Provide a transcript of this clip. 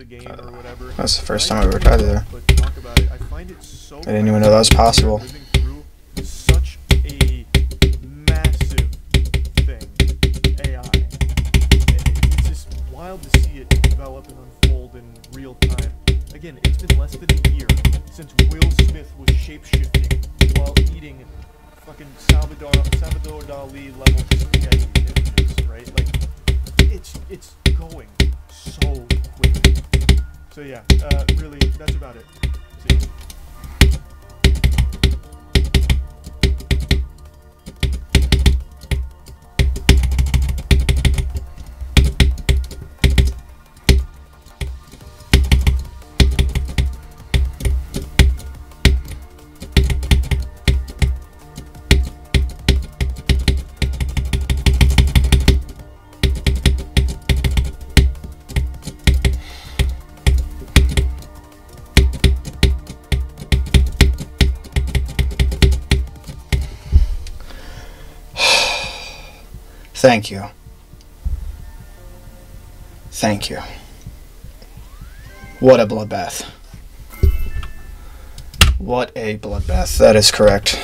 the game or uh, whatever. That's the first time I ever tried it there. But talk about it. I find it so. I didn't even know that was possible. Such a massive thing, AI. It's just wild to see it develop and unfold in real time. Again, it's been less than a year since Will Smith was shapeshifting while eating fucking Salvador Salvador Dali level So yeah, uh, really, that's about it. See ya. Thank you. Thank you. What a bloodbath. What a bloodbath. That is correct.